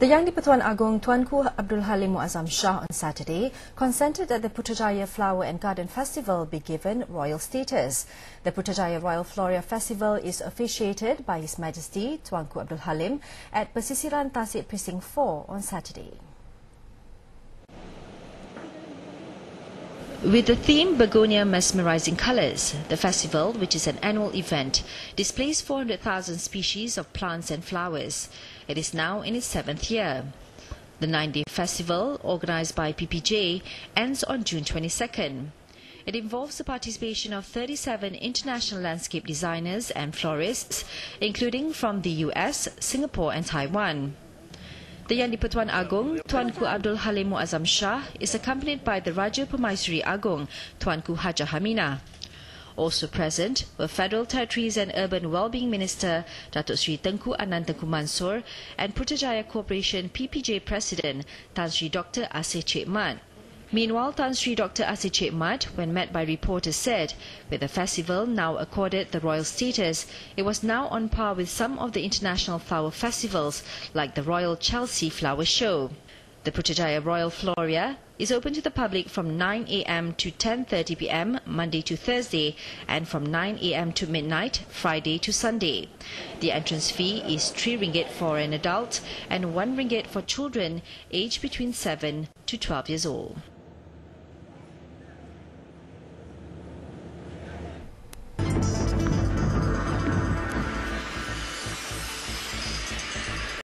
The Yang di-Pertuan Agong Tuanku Abdul Halim Muazzam Shah on Saturday consented that the Putrajaya Flower and Garden Festival be given royal status. The Putrajaya Royal Floria Festival is officiated by His Majesty Tuanku Abdul Halim at Pesisiran Tasik Precinct 4 on Saturday. With the theme Begonia Mesmerizing Colors, the festival, which is an annual event, displays 400,000 species of plants and flowers. It is now in its seventh year. The nine-day festival, organized by PPJ, ends on June 22nd. It involves the participation of 37 international landscape designers and florists, including from the US, Singapore and Taiwan. The Yang di-Pertuan Agong, Tuanku Abdul Halim Muazzam Shah, is accompanied by the Raja Permaisuri Agong, Tuanku Hajah Hamina. Also present were Federal Territories and Urban Wellbeing Minister Datuk Sri Tengku Anand Tengku Mansor and Putrajaya Corporation PPJ President Tan Sri Dr. Asih Cik Mat. Meanwhile, Tan Sri Dr. Aseh Mat, when met by reporters, said with the festival now accorded the royal status, it was now on par with some of the international flower festivals like the Royal Chelsea Flower Show. The Putrajaya Royal Floria is open to the public from 9 a.m. to 10.30 p.m. Monday to Thursday and from 9 a.m. to midnight Friday to Sunday. The entrance fee is 3 ringgit for an adult and 1 ringgit for children aged between 7 to 12 years old.